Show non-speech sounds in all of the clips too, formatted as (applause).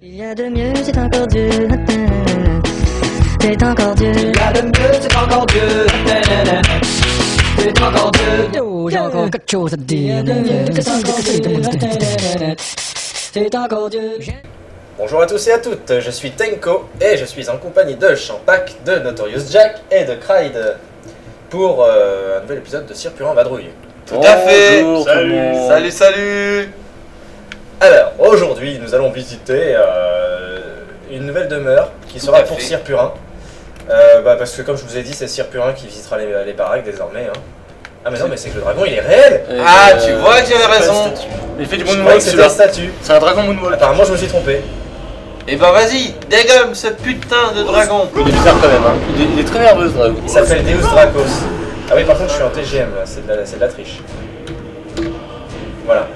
Il y a de mieux, c'est encore Dieu. C'est encore Dieu. Il y a de mieux, c'est encore Dieu. C'est encore Dieu. J'ai encore quelque chose à te dire. c'est encore Dieu. Bonjour à tous et à toutes, je suis Tenko et je suis en compagnie de Champac, de Notorious Jack et de Cryde pour euh, un nouvel épisode de Cirpurant Vadrouille. Tout à fait Bonjour, tout le monde. Salut, salut Alors, aujourd'hui, nous allons visiter euh, une nouvelle demeure qui Tout sera pour fait. Cirpurin. Euh, bah, parce que comme je vous ai dit, c'est Cirpurin qui visitera les, les baraques désormais. hein. Ah mais non, mais c'est que le dragon il est réel Ah, Euh, tu vois que j'avais raison Il fait du moonwalk c'était un statut. C'est un dragon moonwalk. Apparemment, je me suis trompé. Et bah vas-y, dégomme ce putain de dragon Il est bizarre quand même. Hein. Il, est, il est très nerveux ce dragon. Il s'appelle Deus Dracos. Ah oui, par contre, je suis en TGM là, c'est de, c'est de la triche. Voilà.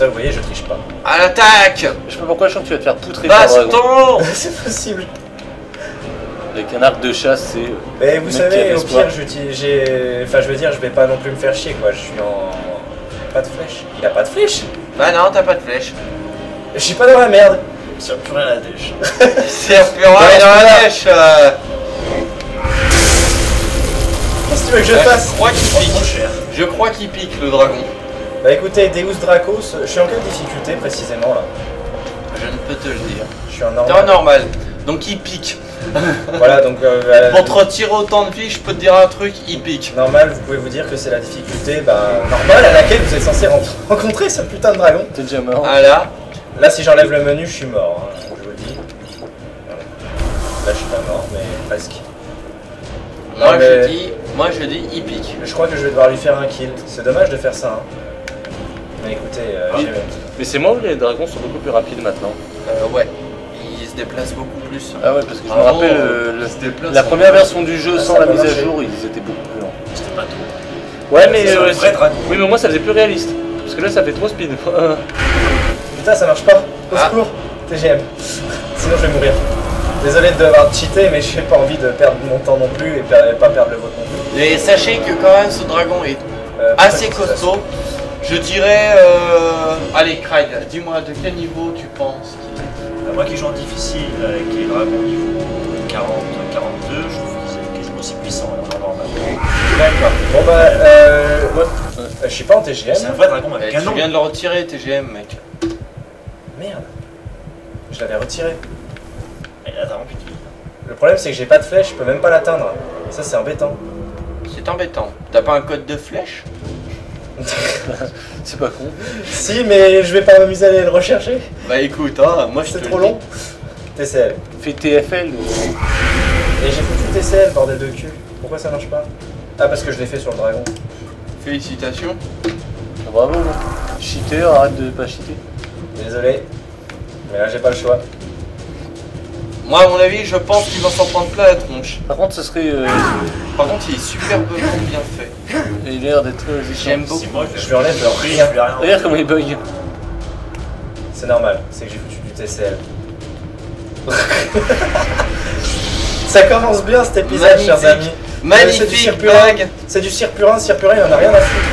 Ça, vous voyez, je triche pas. À l'attaque Je sais pas pourquoi je sens que tu vas te faire poutrer. Baston (laughs) c'est possible. Avec un arc de chasse, c'est. euh, Mais vous savez, au pire, j'utilise. j'ai- Enfin, je veux dire, je vais pas non plus me faire chier quoi. Je suis en. Pas de flèche. Il a pas de flèche Bah non, t'as pas de flèche. Je suis pas dans la merde. Ça plus rien à la dèche. (laughs) C'est purant et dans la neige euh. Qu'est-ce que tu veux que je Je fasse? crois qu'il pique. Je crois qu'il pique le dragon. Bah écoutez, Deus Dracos, je suis en quelle difficulté précisément là? Je ne peux te le dire. Je suis en T'es normal. en normal. Donc il pique. (laughs) Voilà, donc. euh, la- Pour te retirer autant de vie, je peux te dire un truc, il pique. Normal, vous pouvez vous dire que c'est la difficulté bah, normale à laquelle vous êtes censé ren- (laughs) rencontrer ce putain de dragon. T'es déjà mort. Voilà. Là, si j'enlève le menu, je suis mort, hein, je vous le dis. Là, je suis pas mort, mais presque. Moi Non, mais- je dis, moi je dis, il pique. Je crois que je vais devoir lui faire un kill. C'est dommage de faire ça. Hein. Mais écoutez, euh, Oui. j'ai- Mais c'est moi où les dragons sont beaucoup plus rapides maintenant. Euh, ouais. Il se déplace beaucoup plus. Ah ouais, parce que je me rappelle euh, le- se la première version du jeu Ah, sans ça la mise à jour, ils étaient beaucoup plus lents. C'était pas tout. Ouais, mais. C'est un euh, vrai dragon. Oui, mais moi ça faisait plus réaliste. Parce que là ça fait trop speed. (laughs) Putain, ça marche pas. Au Ah. secours, TGM. Sinon, je vais mourir. Désolé de devoir cheater, mais j'ai pas envie de perdre mon temps non plus et, per- pas perdre le vôtre non plus. Et sachez que quand même ce dragon est Euh, assez costaud. Je dirais... Euh... Allez, Craig, dis-moi de quel niveau tu penses qu'il est? Bah, Moi qui joue en difficile avec les dragons niveau 40, 42, je trouve qu'ils sont quasiment aussi en normal. D'accord. Bon bah, euh, moi, euh, je suis pas en TGM. C'est un vrai dragon avec Eh, canon. Tu viens de le retirer, TGM, mec. Merde. Je l'avais retiré. Rempli de vie. Le problème, c'est que j'ai pas de flèche, je peux même pas l'atteindre. Ça, c'est embêtant. C'est embêtant. T'as pas un code de flèche? C'est pas con. si, mais je vais pas m'amuser à aller le rechercher. Bah écoute, hein, moi je C'est trop long. TCL. Fais TFL. Et j'ai foutu TCL, bordel de cul. Pourquoi ça marche pas? Ah, parce que je l'ai fait sur le dragon. Félicitations. Ah, Bravo. Cheater, arrête de pas cheater. Désolé. Mais là, j'ai pas le choix. Moi, à mon avis, je pense qu'il va s'en prendre plein la tronche. Par contre, ça serait. euh, Par contre, il est superbement bien fait. Il a l'air d'être résistant. J'aime beaucoup. Je lui enlève leur rien. ai rien. Regarde comment il bug. C'est normal, c'est que j'ai foutu du TCL. (laughs) ça commence bien cet épisode, Magnifique. chers amis. c'est du Magnifique cirpurin. C'est du cirpurin, cirpurin, il en a rien à foutre.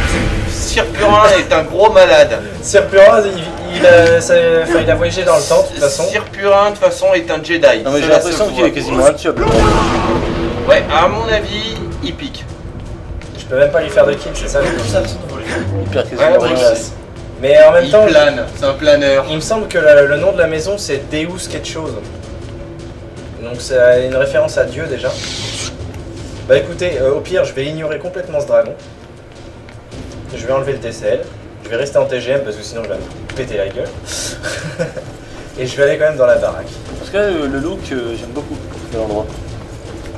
Sirpurin est un gros malade. Cirpurin, il, il a, ça- enfin, il a voyagé dans le temps, de toute façon. Sirpurin, de toute façon, est un Jedi. Non, mais j'ai Cela l'impression qu'il est quasiment intuable. Ouais, à mon avis, il pique. Je peux même pas lui faire de kill, c'est ça le. Il ouais. Mais en même Il temps, plane, c'est un planeur. il me semble que le, le nom de la maison c'est Deus quelque chose. Donc c'est une référence à Dieu déjà. Bah écoutez, euh, au pire, je vais ignorer complètement ce dragon. Je vais enlever le TCL. Je vais rester en TGM parce que sinon je vais me péter la gueule. (laughs) Et je vais aller quand même dans la baraque. Parce que euh, le look, euh, j'aime beaucoup de l'endroit.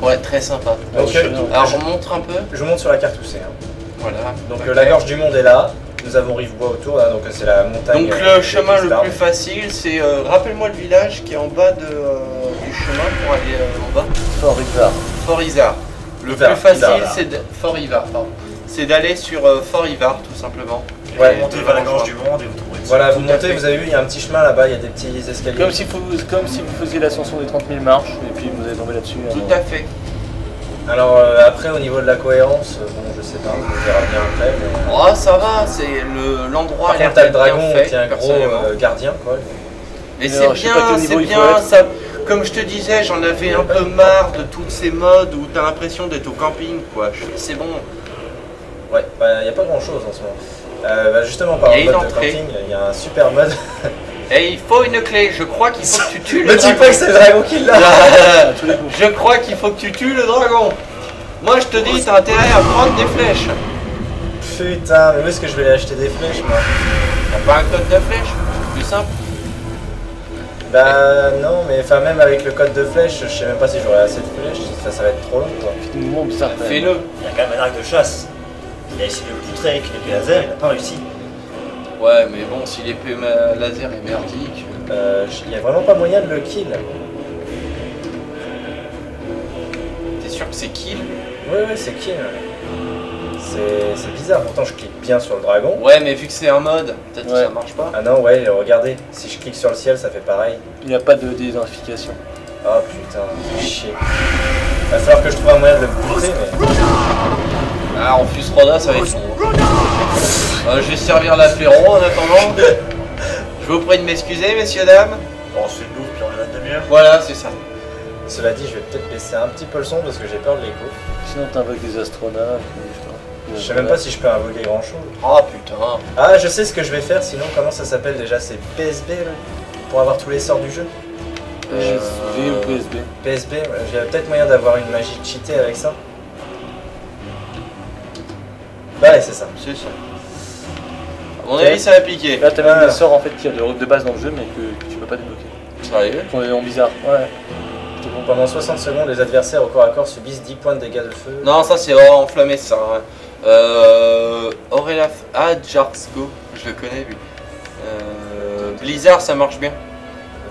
Ouais, très sympa. Donc, euh, Alors, je montre un peu. je monte sur la carte où c'est. hein. Voilà. Donc euh, la gorge du monde est là. Nous avons Rivebois autour, là, donc euh, c'est la montagne. Donc euh, le chemin le plus facile, c'est euh, rappelle-moi le village qui est en bas de, euh, du chemin pour aller euh, en bas. Fort Ricard. Fort Ivar. Le Ivar, plus facile, c'est de... Fort Ivar, pardon. C'est d'aller sur euh, Fort Ivar tout simplement. Ouais. Vous montez vers la gorge du monde et vous trouvez Voilà, vous Tout montez, fait. vous avez vu, il y a un petit chemin là-bas, il y a des petits escaliers. Comme si, vous, comme si vous faisiez l'ascension des 30 000 marches et puis vous allez tomber là-dessus. Tout alors. à fait. Alors euh, après, au niveau de la cohérence, euh, bon, je sais pas, on verra bien après. Mais... Oh, ça va, c'est le l'endroit Par a l'air contre, t'as le dragon fait, qui est un gros euh, gardien, quoi. Et Mais c'est bien, c'est il bien. Ça, comme je te disais, j'en avais un peu marre de tous ces modes où t'as l'impression d'être au camping, quoi. C'est bon. Ouais, bah, y a pas grand chose en ce moment. Euh, bah, justement, par Il y a mode de camping, il y a un super mode. (laughs) Et il faut une clé. Je crois qu'il faut que tu tues le (laughs) Me dis dragon. pas que c'est le dragon qui l'a. Je crois qu'il faut que tu tues le dragon. Moi, je te dis, t'as intérêt à prendre des flèches. Putain, mais où est-ce que je vais aller acheter des flèches moi T'as pas un code de flèche Plus simple. Bah non, mais enfin même avec le code de flèche, je sais même pas si j'aurai assez de flèches, ça, ça va être trop long quoi. Fais-le. Il y a quand même un arc de chasse. Il a essayé de le poutrer avec l'épée laser, il n'a pas réussi. Ouais, mais bon, si l'épée laser est merdique. Euh, Il y a vraiment pas moyen de le kill. T'es sûr que c'est kill? Ouais, ouais, c'est kill. C'est bizarre, pourtant je clique bien sur le dragon. Ouais, mais vu que c'est un mode, peut-être que ça marche pas. Ah non, ouais, regardez, si je clique sur le ciel, ça fait pareil. Il n'y a pas de d'identification. Oh putain, c'est chier. Va falloir que je trouve un moyen de le pousser, mais. Ah, en Fusroda, ça va être long. Euh, je vais servir l'apéro en attendant. Je vous prie de m'excuser, messieurs, dames. Bon, on se fait une bouffe, puis on revient une demi-heure. Voilà, c'est ça. Cela dit, je vais peut-être baisser un petit peu le son parce que j'ai peur de l'écho. Sinon, t'invoques des astronautes. je sais pas. Je sais même pas si je peux invoquer grand chose. Oh putain. Ah, je sais ce que je vais faire, sinon comment ça s'appelle déjà C'est PSB là Pour avoir tous les sorts du jeu PSV ou PSB. PSB, ouais, j'ai peut-être moyen d'avoir une magie cheatée avec ça. Bah ouais, c'est ça. C'est ça. À mon avis, ça va piquer. Là, t'as Ah. même des sorts en fait qu'il y a de, de base dans le jeu, mais que, que tu peux pas débloquer. Sérieux Ils font des noms bizarres. Ouais. Comprends. Pendant 60 secondes, les adversaires au corps à corps subissent 10 points de dégâts de feu. Non, ça c'est enflammé ça. hein. Euh. Aurelaf. Ah, Jarsko. Je le connais lui. Euh, Blizzard, ça marche bien.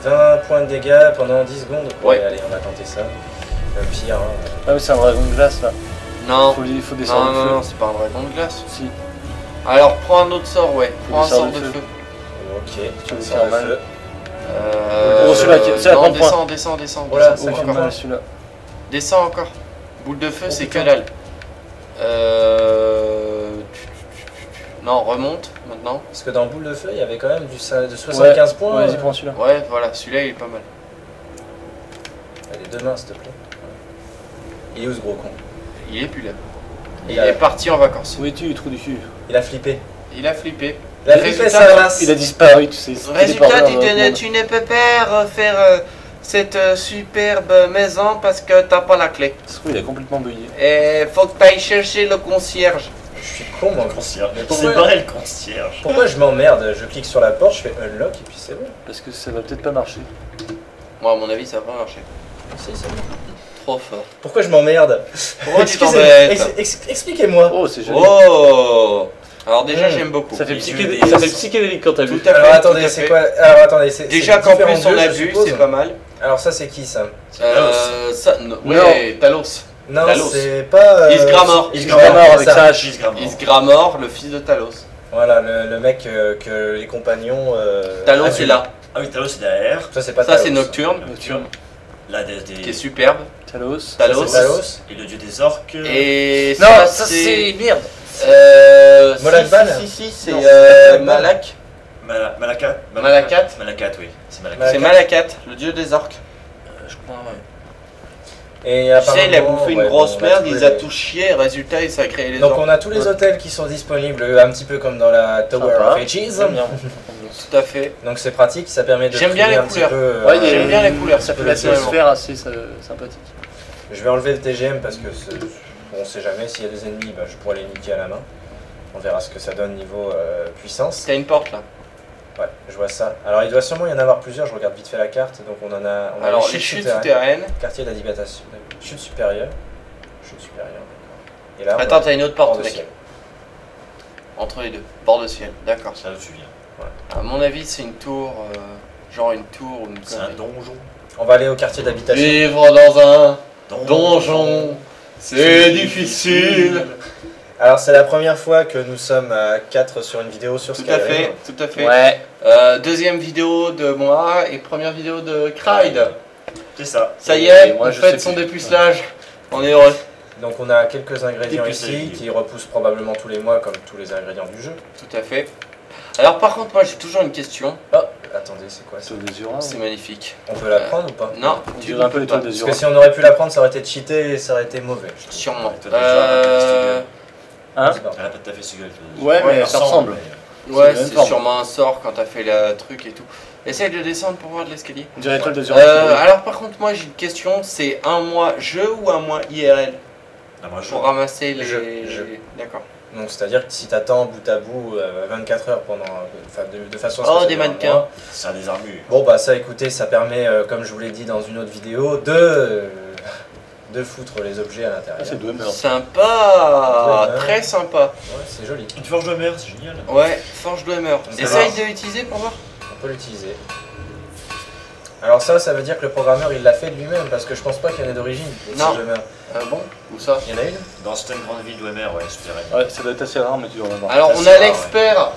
20 points de dégâts pendant 10 secondes. Ouais. allez, on va tenter ça. Le pire, hein. Ah, mais c'est un dragon de glace là. Non. Faut, il faut des Non, non, feu. non, c'est pas un dragon de glace. Si. Alors prends un autre sort, ouais. Prends un sort de de feu. feu. Ok, Tu veux sort faire mal. Euh, Oh, celui-là c'est non, 30 points. descends. Voilà, ça encore. mal celui-là. Descends encore. Boule de feu, Oh, c'est que dalle. Euh... Non, remonte maintenant. Parce que dans Boule de Feu, il y avait quand même du, de 75 points. Ouais, euh. vas-y, prends celui-là. Ouais, voilà, celui-là il est pas mal. Allez, deux mains, s'il te plaît. Il est où ce gros con? Il est plus là. Il, Il a- est parti en vacances. Où es-tu, trou du cul Il a flippé. Il a flippé. Il a flippé sa race. Il a disparu, tu sais. Résultat, tu, te- tu ne peux pas refaire euh, cette euh, superbe maison parce que t'as pas la clé. Il a complètement bugué. Et faut que t'ailles chercher le concierge. Je suis con, moi. Le concierge. C'est pourquoi- pas le concierge. Pourquoi je m'emmerde Je clique sur la porte, je fais unlock et puis c'est bon. Parce que ça va peut-être pas marcher. Moi, à mon avis, ça va pas marcher. Si, c'est bon. Trop fort. Pourquoi je m'emmerde Pourquoi tu Excusez- t'embêtes ex- ex- Expliquez-moi. Oh, c'est joli. Oh Alors déjà, Mmh. j'aime beaucoup. Ça fait, Il psyché- veut ça des- fait psychédélique quand t'as vu. Tout à fait. Alors attendez, c'est quoi Alors attendez, c'est Déjà qu'en plus on a vu, c'est pas mal. Alors ça c'est qui ça Euh, ça, Non. ouais, Talos. Non, Talos. c'est pas. euh, Isgramor. Isgramor avec ça. Isgramor, le fils de Talos. Voilà, le, le mec euh, que les compagnons. euh, Talos est là. Ah oui, Talos c'est derrière. Ça c'est pas Ça, c'est Nocturne, Nocturne. La déesse des... qui est superbe. Talos. Talos. Et le dieu des orques. Et Non, ça, ça c'est. Merde. Euh. si, Si, si, si, c'est Non, euh, Malak. Mala- Malakat. Malakat. Malakat, oui. C'est Malakat. Malakat. C'est Malakat, le dieu des orques. Euh, je crois, ouais. Et Tu sais, il a bouffé une ouais, grosse bon, on a merde, trouvé il a tout chié, résultat, il s'est créé les Donc on a tous les hôtels qui sont disponibles, un petit peu comme dans la Tower Sympa. of Ages. (laughs) Tout à fait. Donc c'est pratique, ça permet de J'aime bien les un couleurs. peu, euh, Ouais, a- J'aime bien les couleurs, Ça fait l'atmosphère assez euh, sympathique. Je vais enlever le TGM parce que on sait jamais s'il y a des ennemis, bah, je pourrais les niquer à la main. On verra ce que ça donne niveau euh, puissance. T'as une porte là. Ouais, je vois ça. Alors il doit sûrement y en avoir plusieurs, je regarde vite fait la carte. Donc on en a, on a Alors, les les chutes chutes souterraines, souterraines. quartier d'habitation, chute supérieure. Chute supérieure, d'accord. Et là, on Attends, t'as une autre porte, mec. ciel. Entre les deux. Bord de ciel, d'accord. Ça, tu viens. À mon avis, c'est une tour. euh, genre une tour ou une C'est un donjon. On va aller au quartier d'habitation. Vivre dans un donjon, c'est difficile. Alors c'est la première fois que nous sommes à 4 sur une vidéo sur Tout à Skyrim. fait, tout à fait. Ouais. Euh, deuxième vidéo de moi et première vidéo de Cride. C'est ça. Ça y est, moi, on je fait son dépucelage. On est heureux. Donc on a quelques ingrédients ici qui repoussent probablement tous les mois comme tous les ingrédients du jeu. Tout à fait. Alors par contre, moi j'ai toujours une question. Oh, Attendez, c'est quoi ça. C'est magnifique. On peut la prendre ou pas Non, On tu dirait un peu l'étoile pas. Parce que si on aurait pu la prendre, ça aurait été cheaté et ça aurait été mauvais. Sûrement. Euh, Hein C'est pas Elle a pas tout à fait ce. Ouais, mais ça ressemble. Ouais, C'est sûrement un sort quand t'as fait le truc et tout. Essaye de descendre pour voir de l'escalier. Euh, alors par contre moi j'ai une question, c'est un mois jeu ou un mois IRL Ah, moi, je pour ramasser les... Jeu, jeu. D'accord. Donc c'est-à-dire que si t'attends bout à bout euh, 24 heures pendant, enfin de, de façon à ce Oh, ça des mannequins. un des armures. Bon bah ça écoutez, ça permet, euh, comme je vous l'ai dit dans une autre vidéo, de, euh, de foutre les objets à l'intérieur. Ah, c'est Dwemer. Sympa, très sympa. Ouais, c'est joli, Une forge de mer, c'est génial. Ouais, Forge Dwemer. Ça Essaye de l'utiliser pour voir. on peut l'utiliser. Alors ça, ça veut dire que le programmeur il l'a fait de lui-même parce que je pense pas qu'il y en ait d'origine. Non. Ah bon Où ça Il y en a une Dans certaines grandes villes d'Ouemer, ouais, souterraines. Ouais, ça doit être assez rare, mais tu dois en avoir. Alors on a l'expert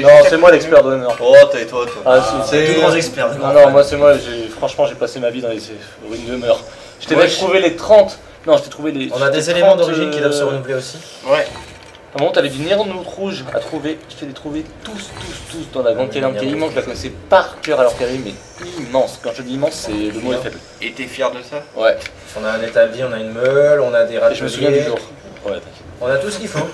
est Non, c'est moi l'expert nous. Oh, tais-toi toi. Ah, c'est- c'est Deux grands experts. Non, non, moi c'est moi, j'ai- franchement j'ai passé ma vie dans les ruines de Meur. Je t'ai même je- trouvé les 30. Non, je t'ai trouvé les. On a des éléments 30, d'origine qui doivent se euh, renouveler aussi. Ouais. À un moment, t'as les Nirnout rouges à trouver. Je t'ai les trouvé tous, tous, tous dans la grande Ah, caverne qui est immense. Je la connaissais par cœur alors qu'elle est mais immense. Quand je dis immense, c'est le mot est faible. Et t'es fier de ça? Ouais, On a un établi, on a une meule, on a des et je me souviens du jour. Ouais. On a tout ce qu'il faut.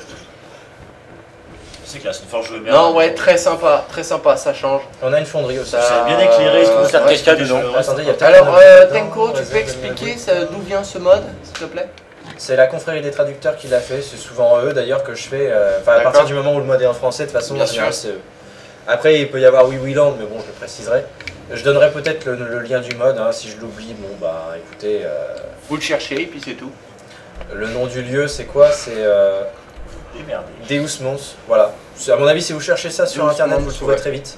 C'est classe, une forge d'Ouemer. Non, ouais, très sympa, très sympa, ça change. On a une fonderie aussi. Ça- C'est bien éclairé, Euh, c'est ouais, cascade dedans. Attendez, il y a peut-être Alors, euh, Tenko, tu peux expliquer d'où vient ce mode, s'il te plaît? C'est la confrérie des traducteurs qui l'a fait, c'est souvent eux d'ailleurs que je fais. euh, Enfin, à partir du moment où le mode est en français, de toute façon, Bien en général, sûr. c'est eux. Après, il peut y avoir Oui Oui Land, mais bon, je le préciserai. Je donnerai peut-être le, le lien du mode, hein, si je l'oublie. Bon, bah écoutez, euh, Vous le cherchez et puis c'est tout. le nom du lieu, c'est quoi? C'est euh. Deus Mons. Voilà. À mon avis, si vous cherchez ça sur Deus internet, Mons, vous le trouverez ouais. très vite.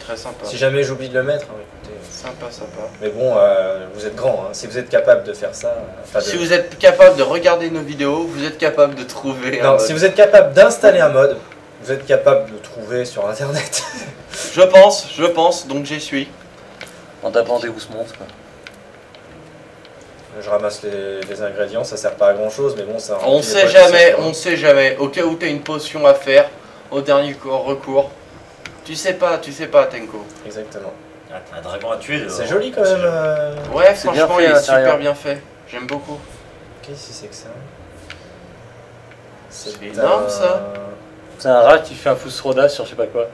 Très sympa. Si jamais j'oublie de le mettre, hein, écoutez. Sympa, sympa. Mais bon, euh, vous êtes grand, hein. si vous êtes capable de faire ça. euh, de- Si vous êtes capable de regarder nos vidéos, vous êtes capable de trouver un Non, mode. si vous êtes capable d'installer un mode, vous êtes capable de le trouver sur internet. (laughs) Je pense, je pense, donc j'y suis. En tapant des Ousmonts, quoi. Je ramasse les, les ingrédients, ça sert pas à grand chose, mais bon, ça. On sait jamais, on sait jamais. Au cas où t'as une potion à faire, au dernier co- recours. Tu sais pas, tu sais pas, Tenko. Exactement. Ah, un dragon à tuer. C'est joli quand même. euh, Ouais, franchement, fait il est super bien fait. J'aime beaucoup. Qu'est-ce que c'est que ça C'est énorme, ça. C'est un rat qui fait un Roda sur je sais pas quoi.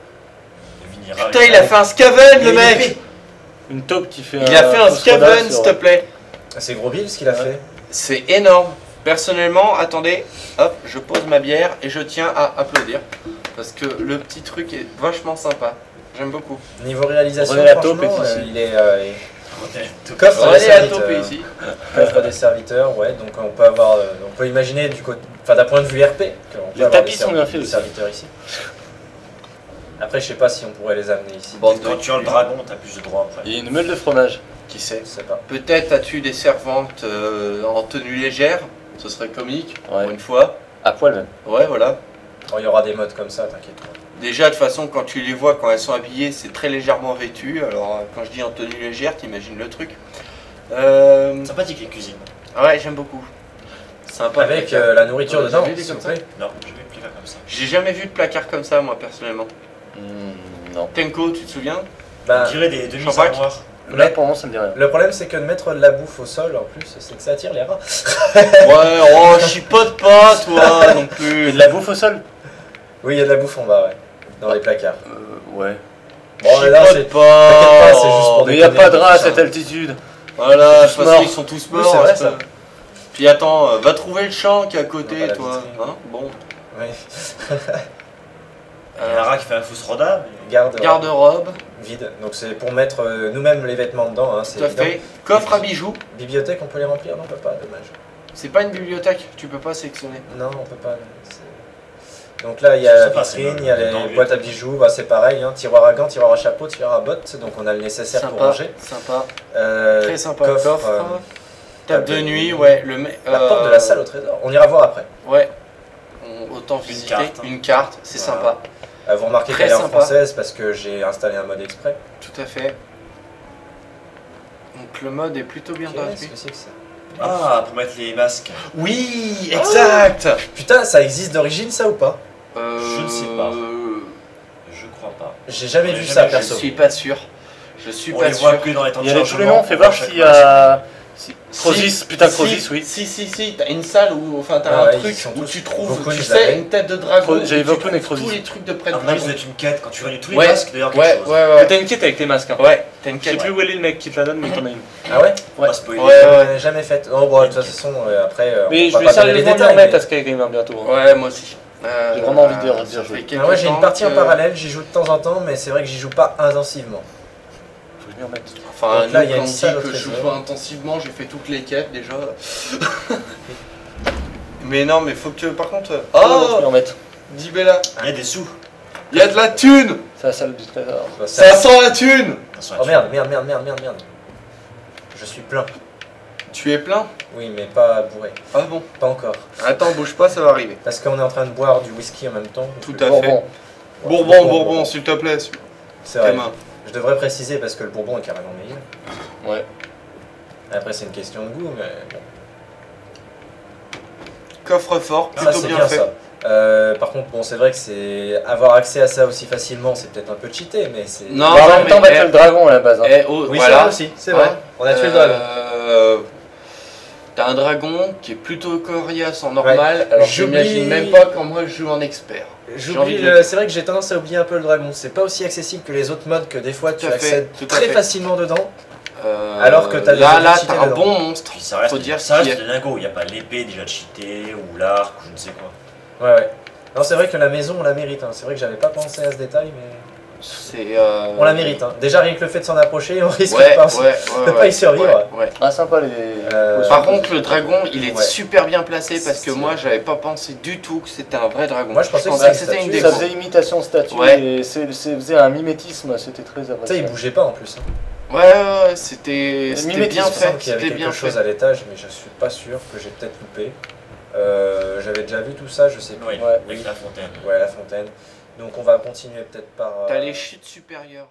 Putain, il a fait un scaven, le mec. Une taupe qui fait Il a fait un scaven, s'il te plaît. C'est gros Bill ce qu'il a Ouais. fait. C'est énorme. Personnellement, attendez, hop, je pose ma bière et je tiens à applaudir. Parce que le petit truc est vachement sympa. J'aime beaucoup. Niveau réalisation, René franchement, est ici. euh, il est. euh, tout- Coffre à serviteurs. toper ici. Coffre des serviteurs, ouais. Donc on peut avoir, euh, on peut imaginer du côté, enfin d'un point de vue RP, peut Les tapis sont bien faits aussi. serviteurs ici. Après, je sais pas si on pourrait les amener ici. Bande Quand tu as le dragon, t'as plus de droits après. Il y a une meule de fromage. Qui sait pas. Peut-être as-tu des servantes euh, en tenue légère? Ce serait comique, Ouais. pour une fois. À poil même. Ouais, voilà. Oh, il y aura des modes comme ça, t'inquiète pas. Déjà, de toute façon, quand tu les vois, quand elles sont habillées, c'est très légèrement vêtu. Alors, euh, quand je dis en tenue légère, t'imagines le truc. Euh... Sympathique les cuisines. Ouais, j'aime beaucoup. Sympa. Avec euh, la nourriture Ouais, dedans, avez des comme ça. Non, je vais plus faire comme ça. J'ai jamais vu de placard comme ça, moi, personnellement. Hmm, non. Tenko, tu te souviens? Bah, On dirait des demi-armoires. Là pour moi ça me dit rien. le problème, c'est que de mettre de la bouffe au sol, en plus, c'est que ça attire les rats. (laughs) Ouais, oh, chipote pas, toi, non (laughs) plus. de la bouffe au sol? Oui, il y a de la bouffe en bas, ouais. Dans les placards. Euh, ouais. Bon, mais là, c'est. Pas. T'inquiète pas, c'est juste pour Mais y a pas de rat à cette altitude. Voilà, de Ils toute sont façon, morts. ils sont tous Oui, morts. c'est vrai, est-ce ça. Puis attends, euh, va trouver le champ qui est à côté, la toi. Hein bon. Ouais. (laughs) Il y a un rat qui fait un fous roda. mais- Garde, Garde-robe, vide. Donc c'est pour mettre euh, nous-mêmes les vêtements dedans. Hein, c'est tout à fait. Coffre à bijoux. Bibliothèque, on peut les remplir? Non, on peut pas, dommage. C'est pas une bibliothèque, tu peux pas sélectionner. Non, on peut pas. Donc là, il y a la vitrine, il y a les le boîtes à bijoux, bah, c'est pareil, hein, tiroir à gants, tiroir à chapeau, tiroir à bottes, donc on a le nécessaire pour ranger. sympa. Euh, Très sympa. coffre, Coffre. euh, Table de nuit, ouais. Le la euh, porte de la salle au trésor. On ira voir après. Ouais. On- autant visiter carte, hein. une carte, c'est Voilà. sympa. Euh, vous remarquez qu'elle est en française parce que j'ai installé un mode exprès. Tout à fait. Donc le mode est plutôt bien Qu'est-ce traduit. que c'est que ça Ah, pour mettre les masques. Oui, exact. Putain, ça existe d'origine ça ou pas Euh, Je ne sais pas. Je crois pas. J'ai jamais On vu ça vu. Je perso. suis pas sûr. Je suis On pas les voit sûr. que dans les temps Il y a les tous les chargement, noms, fais voir s'il y fois, a. Si- Crosis, si- putain, si- Crosis, oui. Si, si, si, t'as une salle où, enfin, t'as Ah un ouais, truc où tu trouves, Vaucluse, tu sais, une tête de dragon. J'avais trouves Crosis. Tous les trucs de près de dragon. vous êtes une quête quand tu réunis tous les Ouais, masques d'ailleurs. Ouais, quelque chose. ouais, ouais. t'as une quête avec tes masques. Hein. Ouais, t'as une Je sais quête. plus où est le mec qui te la donne, mais t'en as une. Ah ouais? Spoiler. Ouais, ouais. Euh, Jamais fait. Oh, bon, de toute façon, euh, après. euh, Mais on je va vais sérieusement détails, remettre mais- à Skyrim bientôt. hein. Ouais, moi aussi. Euh, J'ai vraiment envie de redire Ah ouais, j'ai une partie en parallèle, j'y joue de temps en temps, mais c'est vrai que j'y joue pas intensivement. Enfin, Donc là, il y a une salle que je joue intensivement, j'ai fait toutes les quêtes déjà. (laughs) mais non, mais faut que, par contre. M'y Oh remette. Dis Bella, Il y a des sous. il y a de la thune C'est la salle du trésor. Ça- Ça sent la thune Oh merde, merde, merde, merde, merde, merde. Je suis plein. Tu es plein? Oui, mais pas bourré. Ah bon? Pas encore. Attends, bouge pas, ça va arriver. Parce qu'on est en train de boire du whisky en même temps. Tout à fait. Bourbon. Bourbon, Bourbon, s'il te plaît. C'est vrai. Je devrais préciser parce que le bourbon est carrément meilleur. Ouais. Après, c'est une question de goût, mais bon. Coffre-fort, Ça, plutôt c'est bien, bien, fait. ça. Euh, par contre, bon, c'est vrai que c'est avoir accès à ça aussi facilement, c'est peut-être un peu cheaté, mais c'est. Non, Bah, en non, même temps, on va tuer le dragon à la base. hein. Eh, oh, Oui, voilà. ça aussi, c'est vrai. On a tué le dragon. Euh, T'as un dragon qui est plutôt coriace en normal, alors J'oublie- j'imagine même pas quand moi je joue en expert. J'oublie le- C'est vrai que j'ai tendance à oublier un peu le dragon. C'est pas aussi accessible que les autres modes que des fois tu Tout à fait, accèdes très fait. facilement dedans. Euh, Alors que t'as des Là, là, t'as un dedans. bon monstre. Puis ça reste, Faut dire ça reste il n'y a pas l'épée déjà cheatée ou l'arc ou je ne sais quoi. Ouais, ouais. Non, c'est vrai que la maison, on la mérite. hein. C'est vrai que j'avais pas pensé à ce détail, mais. Euh, on la mérite. hein. Déjà, rien que le fait de s'en approcher, on risque Ouais, de pas, ouais, ouais, de ouais, pas y survivre. ouais, ouais. Ah, sympa les. Euh. Par contre, le dragon, il est Ouais. super bien placé parce que moi, j'avais pas pensé du tout que c'était un vrai dragon. Moi, je pensais que pensais c'était une statue. Ça déco. faisait imitation statue Ouais. et c'est- c'est- faisait un mimétisme, c'était très Tu sais, il bougeait pas en plus. hein. Ouais, ouais, ouais, c'était bien Il me fait. semble qu'il y avait quelque bien chose fait. à l'étage, mais je suis pas sûr que j'ai peut-être loupé. Euh, J'avais déjà vu tout ça, je sais plus. Oui, Ouais. avec la fontaine. Ouais, la fontaine. Donc on va continuer peut-être par. euh, T'as les chutes supérieures.